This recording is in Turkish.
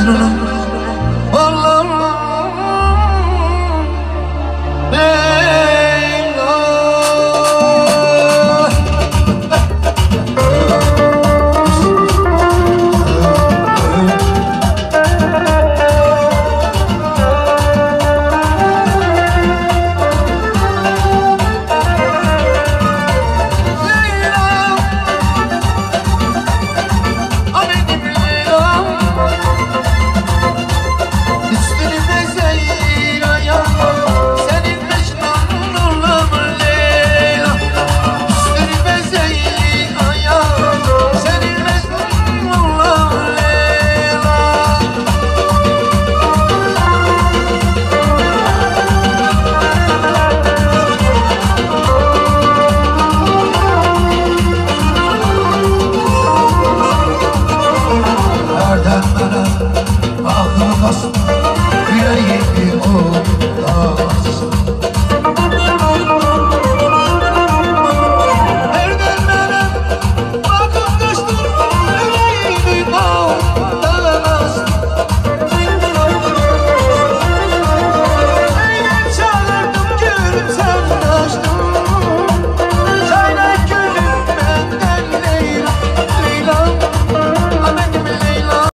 Mecnun'um Güler yetti o